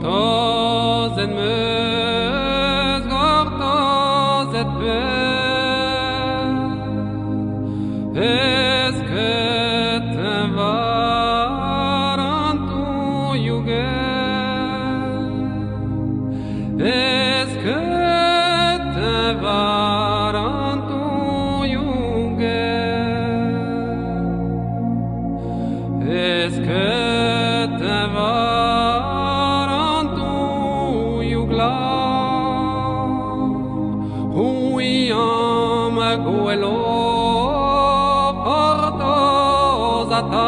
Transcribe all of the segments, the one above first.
Gortoz en meus, gortoz et ben Es ket en varan tu Es ket Satán,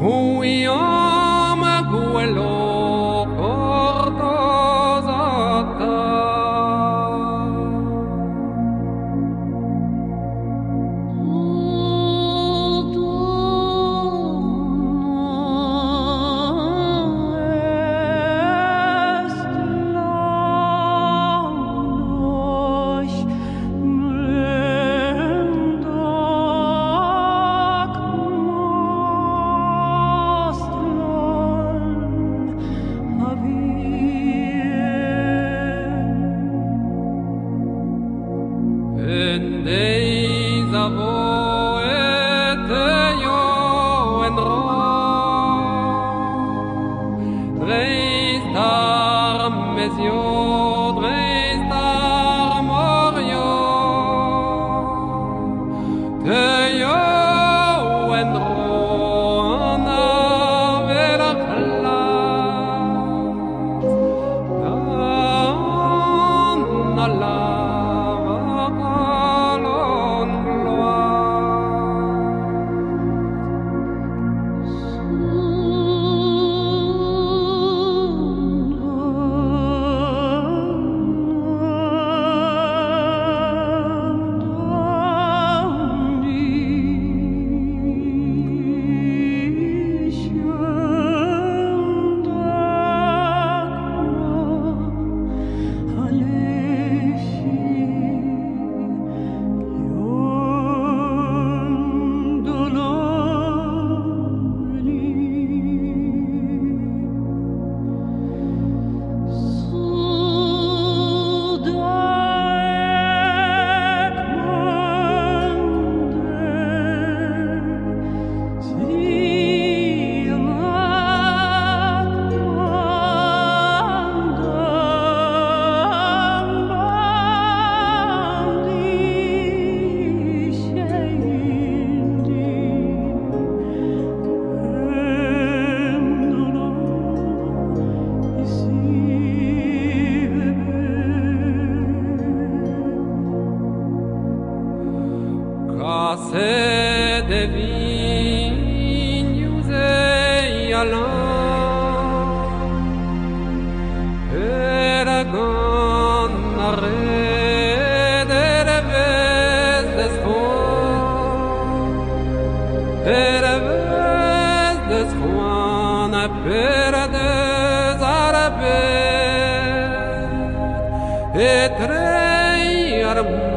un y amago el. în of old. Case de vinhos e alão Era gonna rede de vez desfon Era vez desfon Pera des arabes Et rei armur